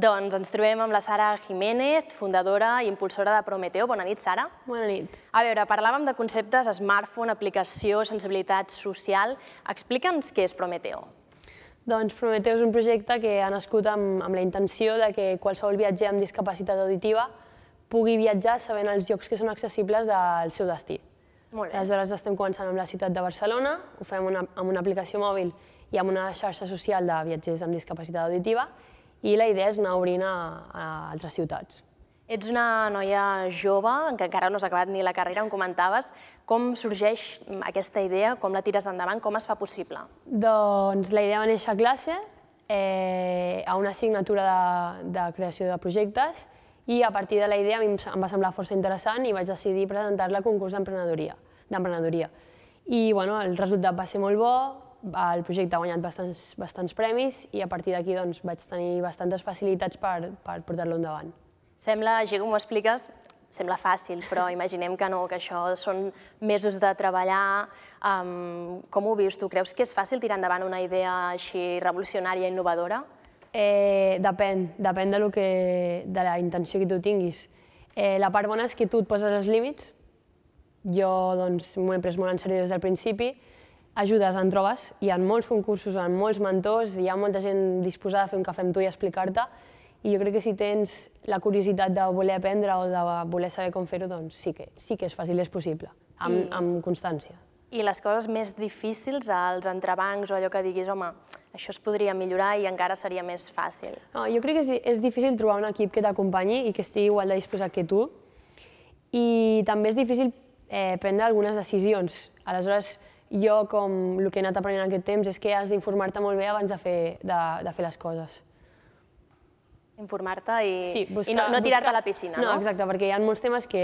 Doncs ens trobem amb la Sara Jiménez, fundadora i impulsora de Prometeo. Bona nit, Sara. Bona nit. A veure, parlàvem de conceptes smartphone, aplicació, sensibilitat social. Explica'ns què és Prometeo. Doncs Prometeu és un projecte que ha nascut amb, amb la intenció de que qualsevol viatger amb discapacitat auditiva pugui viatjar sabent els llocs que són accessibles del seu destí. Molt bé. Aleshores estem començant amb la ciutat de Barcelona, ho fem una, amb una aplicació mòbil i amb una xarxa social de viatgers amb discapacitat auditiva i la idea és anar obrint a, a altres ciutats. Ets una noia jove, que encara no has acabat ni la carrera, on comentaves. Com sorgeix aquesta idea, com la tires endavant, com es fa possible? Doncs la idea va néixer a classe, eh, a una assignatura de, de creació de projectes, i a partir de la idea a mi em va semblar força interessant i vaig decidir presentar-la a concurs d'emprenedoria. d'emprenedoria. I bueno, el resultat va ser molt bo, el projecte ha guanyat bastants, bastants premis i a partir d'aquí doncs, vaig tenir bastantes facilitats per, per portar-lo endavant. Sembla, així com ho expliques, sembla fàcil, però imaginem que no, que això són mesos de treballar. Um, com ho vius tu? Creus que és fàcil tirar endavant una idea així revolucionària i innovadora? Eh, depèn, depèn de, lo que, de la intenció que tu tinguis. Eh, la part bona és que tu et poses els límits. Jo doncs, m'ho he pres molt en sèrio des del principi. Ajudes en trobes, hi ha molts concursos, hi ha molts mentors, hi ha molta gent disposada a fer un cafè amb tu i explicar-te. I jo crec que si tens la curiositat de voler aprendre o de voler saber com fer-ho, doncs sí que, sí que és fàcil, és possible, amb, I- amb constància. I les coses més difícils, els entrebancs o allò que diguis, home, això es podria millorar i encara seria més fàcil. No, jo crec que és, és difícil trobar un equip que t'acompanyi i que estigui igual de disposat que tu. I també és difícil eh, prendre algunes decisions. Aleshores, jo, com el que he anat aprenent aquest temps, és que has d'informar-te molt bé abans de fer, de, de fer les coses. Informar-te i, Sí, i no, no tirar-te a la piscina, no? No, exacte, perquè hi ha molts temes que...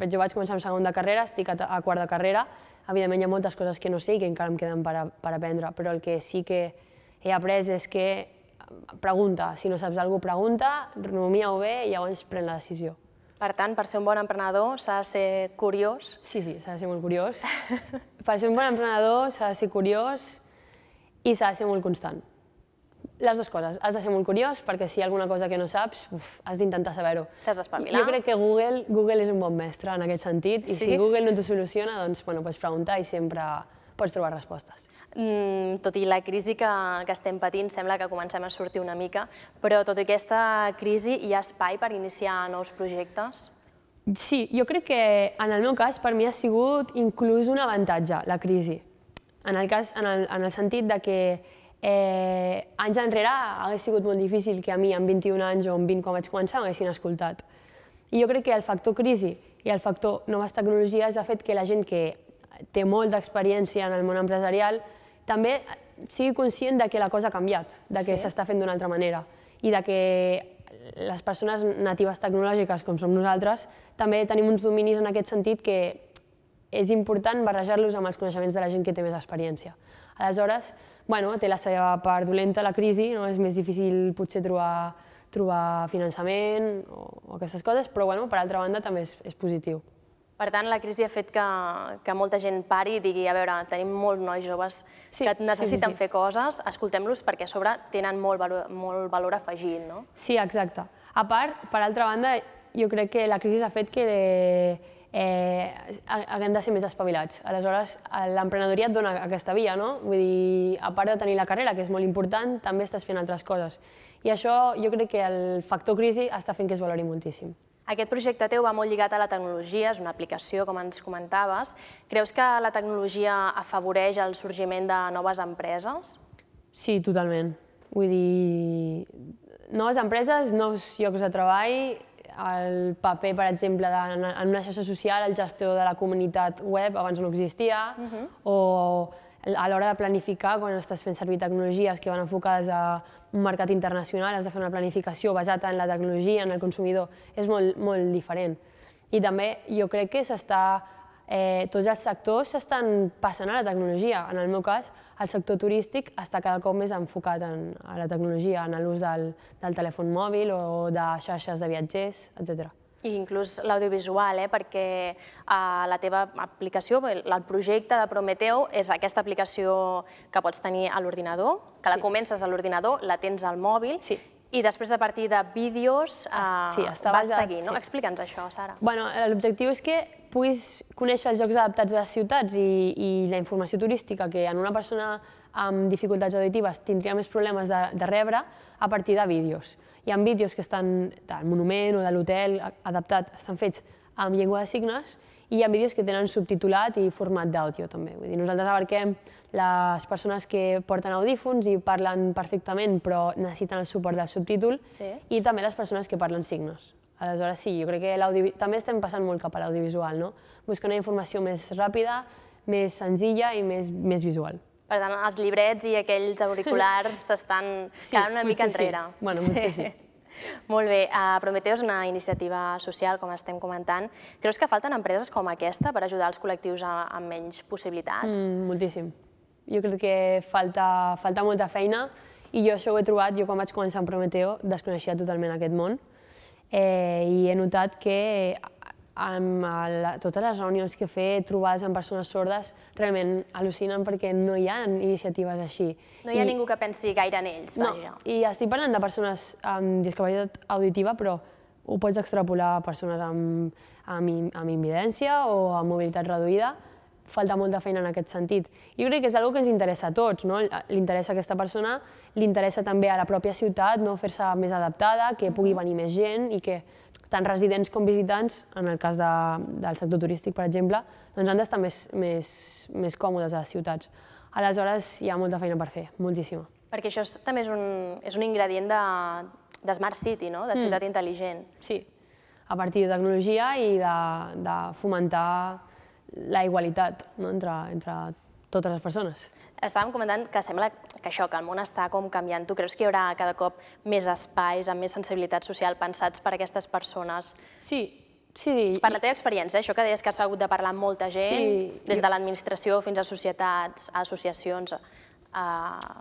Jo vaig començar amb segon de carrera, estic a, a quart de carrera, evidentment hi ha moltes coses que no sé i que encara em queden per, a, per aprendre, però el que sí que he après és que pregunta, si no saps alguna cosa, pregunta, rumia-ho bé i llavors pren la decisió. Per tant, per ser un bon emprenedor s'ha de ser curiós. Sí, sí, s'ha de ser molt curiós. per ser un bon emprenedor s'ha de ser curiós i s'ha de ser molt constant. Les dues coses. Has de ser molt curiós perquè si hi ha alguna cosa que no saps, uf, has d'intentar saber-ho. T'has d'espavilar. Jo crec que Google, Google és un bon mestre en aquest sentit i Sí? si Google no t'ho soluciona, doncs bueno, pots preguntar i sempre pots trobar respostes. Mm, tot i la crisi que, que estem patint, sembla que comencem a sortir una mica, però tot i aquesta crisi hi ha espai per iniciar nous projectes? Sí, jo crec que en el meu cas per mi ha sigut inclús un avantatge la crisi. En el, cas, en el, en el sentit de que eh, anys enrere hagués sigut molt difícil que a mi amb 21 anys o amb 20 quan vaig començar m'haguessin escoltat. I jo crec que el factor crisi i el factor noves tecnologies ha fet que la gent que té molt d'experiència en el món empresarial també sigui conscient de que la cosa ha canviat, de que Sí. s'està fent d'una altra manera i de que les persones natives tecnològiques com som nosaltres també tenim uns dominis en aquest sentit que és important barrejar-los amb els coneixements de la gent que té més experiència. Aleshores, bueno, té la seva part dolenta la crisi, no? és més difícil potser trobar, trobar finançament o, o aquestes coses, però bueno, per altra banda també és, és positiu. Per tant, la crisi ha fet que, que molta gent pari i digui, a veure, tenim molts nois joves Sí, que sí, necessiten sí, sí. fer coses, escoltem-los perquè a sobre tenen molt valor, molt valor afegit, no? Sí, exacte. A part, per altra banda, jo crec que la crisi ha fet que eh, haguem de ser més espavilats. Aleshores, l'emprenedoria et dona aquesta via, no? Vull dir, a part de tenir la carrera, que és molt important, també estàs fent altres coses. I això jo crec que el factor crisi està fent que es valori moltíssim. Aquest projecte teu va molt lligat a la tecnologia, és una aplicació, com ens comentaves. Creus que la tecnologia afavoreix el sorgiment de noves empreses? Sí, totalment. Vull dir, noves empreses, nous llocs de treball, el paper, per exemple, de, en una xarxa social, el gestor de la comunitat web abans no existia, o a l'hora de planificar, quan estàs fent servir tecnologies que van enfocades a un mercat internacional, has de fer una planificació basada en la tecnologia, en el consumidor, és molt, molt diferent. I també jo crec que s'està eh, tots els sectors s'estan passant a la tecnologia. En el meu cas, el sector turístic està cada cop més enfocat en, a la tecnologia, en l'ús del, del telèfon mòbil o de xarxes de viatgers, etc. I inclús l'audiovisual, eh? perquè uh, la teva aplicació, el projecte de Prometeo és aquesta aplicació que pots tenir a l'ordinador, que la Sí. comences a l'ordinador, la tens al mòbil, Sí. i després a partir de vídeos uh, sí, vas basat- seguir, no? sí. Explica'ns això, Sara. Bueno, l'objectiu és que puguis conèixer els llocs adaptats de les ciutats i, i la informació turística que en una persona amb dificultats auditives tindria més problemes de, de rebre a partir de vídeos. Hi ha vídeos que estan del monument o de l'hotel adaptat, estan fets amb llengua de signes i hi ha vídeos que tenen subtitulat i format d'àudio també. Vull dir, nosaltres abarquem les persones que porten audífons i parlen perfectament però necessiten el suport del subtítol Sí. i també les persones que parlen signes. Aleshores, sí, jo crec que també estem passant molt cap a l'audiovisual, no? Buscar una informació més ràpida, més senzilla i més, més visual. Per tant, els llibrets i aquells auriculars s'estan Sí, quedant una mica potser sí. enrere. Bueno, potser sí. Molt bé, uh, Prometeo és una iniciativa social, com estem comentant. Creus que falten empreses com aquesta per ajudar els col·lectius amb menys possibilitats? Mm, moltíssim. Jo crec que falta, falta molta feina i jo això ho he trobat, jo quan vaig començar amb Prometeo desconeixia totalment aquest món eh, he notat que amb el, totes les reunions que he fet, trobades amb persones sordes, realment al·lucinen perquè no hi ha iniciatives així. No hi ha I- ningú que pensi gaire en ells, no, vaja. i estic parlant de persones amb discapacitat auditiva, però ho pots extrapolar a persones amb, amb, amb invidència o amb mobilitat reduïda. Falta molta feina en aquest sentit. Jo crec que és una que ens interessa a tots, no? Li interessa a aquesta persona, li interessa també a la pròpia ciutat no fer-se més adaptada, que pugui venir més gent i que tant residents com visitants, en el cas de, del sector turístic, per exemple, doncs han d'estar més, més, més còmodes a les ciutats. Aleshores, hi ha molta feina per fer, moltíssima. Perquè això és, també és un, és un ingredient de, de Smart City, no? de Mm. ciutat intel·ligent. Sí, a partir de tecnologia i de, de fomentar la igualtat no? entre, entre totes les persones. Estàvem comentant que sembla que això, que el món està com canviant. Tu creus que hi haurà cada cop més espais amb més sensibilitat social pensats per a aquestes persones? Sí, sí. Per la teva experiència, això que deies que has hagut de parlar amb molta gent, Sí, des de l'administració fins a societats, a associacions... A...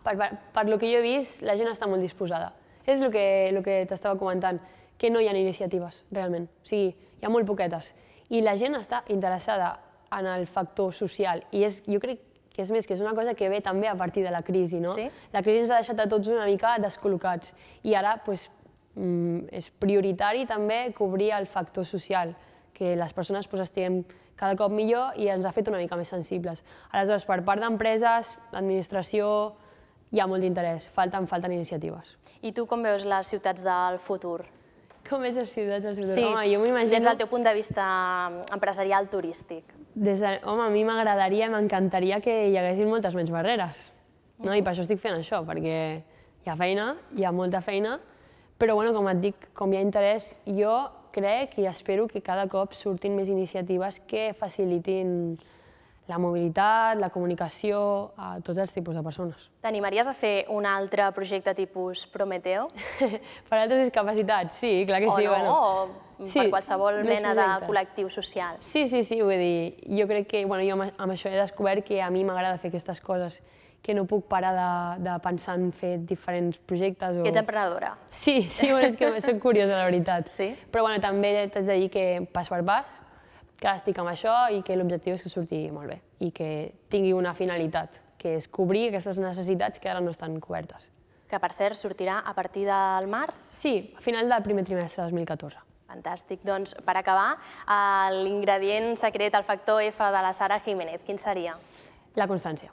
Per, per, per lo que jo he vist, la gent està molt disposada. És el que, el que t'estava comentant, que no hi ha iniciatives, realment. O sigui, hi ha molt poquetes. I la gent està interessada en el factor social. I és, jo crec que és més, que és una cosa que ve també a partir de la crisi, no? Sí. La crisi ens ha deixat a tots una mica descol·locats. I ara, pues, mm, és prioritari també cobrir el factor social, que les persones pues, estiguem cada cop millor i ens ha fet una mica més sensibles. Aleshores, per part d'empreses, administració, hi ha molt d'interès, falten, falten iniciatives. I tu com veus les ciutats del futur? Com és les ciutats del futur? Home, jo m'imagino... des del teu punt de vista empresarial turístic. Des de, home, a mi m'agradaria, m'encantaria que hi haguessin moltes menys barreres. No? I per això estic fent això, perquè hi ha feina, hi ha molta feina, però bueno, com et dic, com hi ha interès, jo crec i espero que cada cop surtin més iniciatives que facilitin la mobilitat, la comunicació a tots els tipus de persones. T'animaries a fer un altre projecte tipus Prometeo? per altres discapacitats, sí, clar que o sí. no? Bueno. o Sí, per qualsevol mena de col·lectiu social? Sí, sí, sí, vull dir, jo crec que, bueno, jo amb això he descobert que a mi m'agrada fer aquestes coses, que no puc parar de, de pensar en fer diferents projectes. O... Que ets emprenedora. Sí, sí, bueno, és que soc curiosa, la veritat. Sí? Però bueno, també t'haig de dir que pas per pas, que estic amb això i que l'objectiu és que surti molt bé i que tingui una finalitat, que és cobrir aquestes necessitats que ara no estan cobertes. Que, per cert, sortirà a partir del març. Sí, a final del primer trimestre de 2014. Fantàstic. Doncs, per acabar, l'ingredient secret, el factor F de la Sara Jiménez, quin seria? La constància.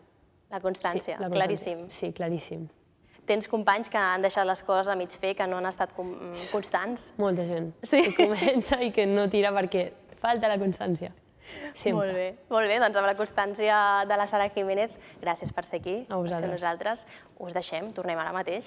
La constància, sí, la constància. claríssim. Sí, claríssim. Tens companys que han deixat les coses a mig fer, que no han estat com, constants? Molta gent Sí? que comença i que no tira perquè falta la constància. Sempre. Molt bé, molt bé. Doncs amb la constància de la Sara Jiménez, gràcies per ser aquí, A per ser nosaltres. Us deixem, tornem ara mateix.